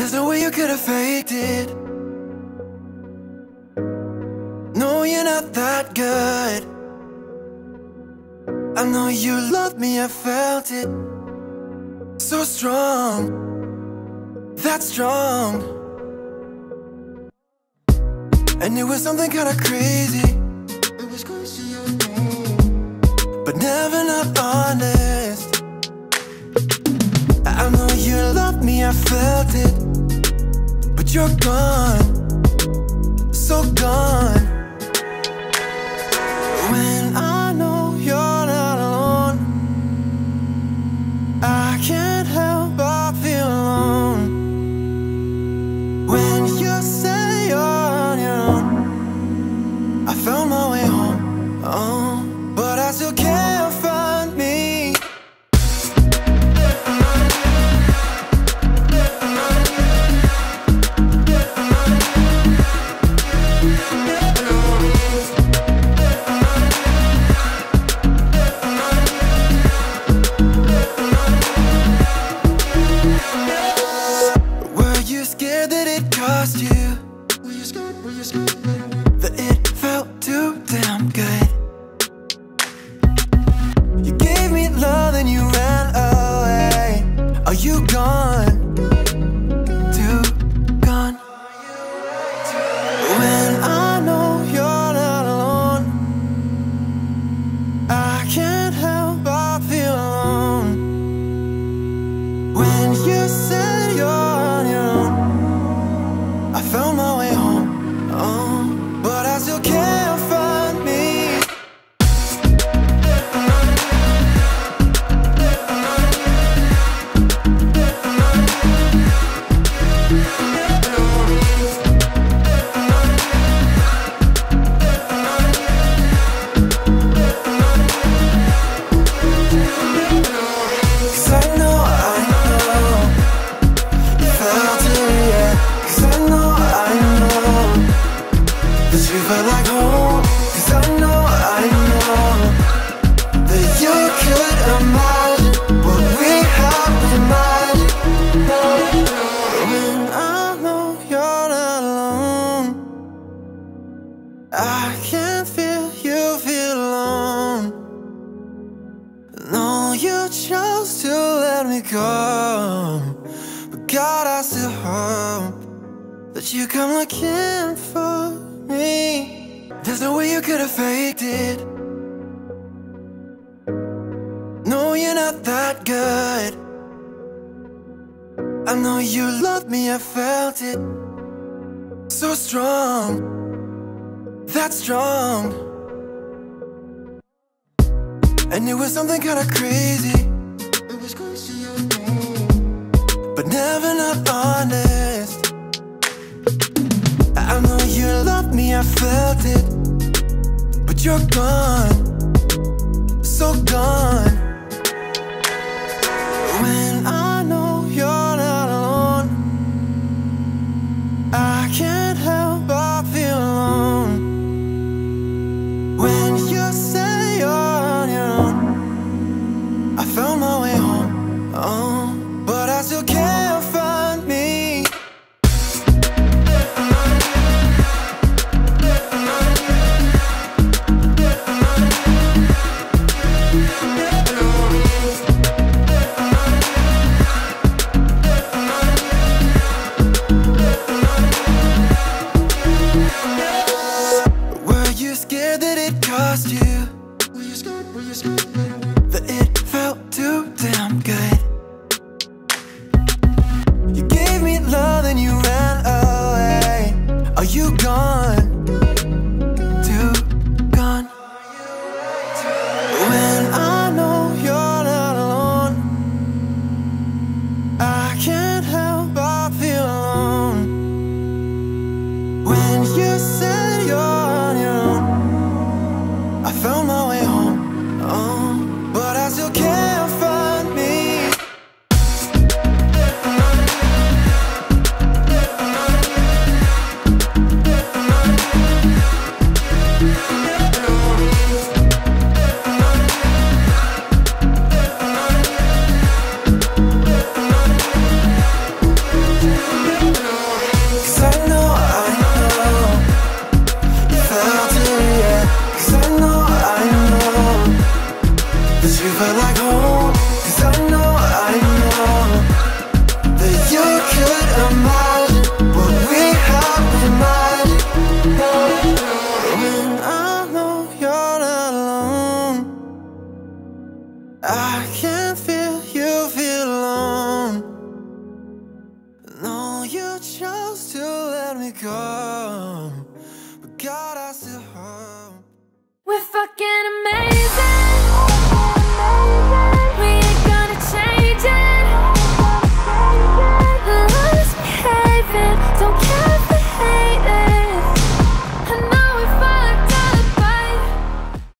There's no way you could have faked it. No, you're not that good. I know you love me, I felt it. So strong, that strong. And it was something kinda crazy. It was crazy, but never not honest. I felt it, but you're gone, so gone. Were you scared that it cost you? Were you scared? Were you scared? Let me go. But God, I still hope that you come looking for me. There's no way you could have faked it. No, you're not that good. I know you love me, I felt it. So strong, that strong. And it was something kinda crazy. But never not honest. I know you love me, I felt it, but you're gone, so gone. Cause you felt like home Cause I know, I know That you could imagine What we have imagined When I know you're alone I can't feel you feel alone No, you chose to let me go But God, I still hope We're fucking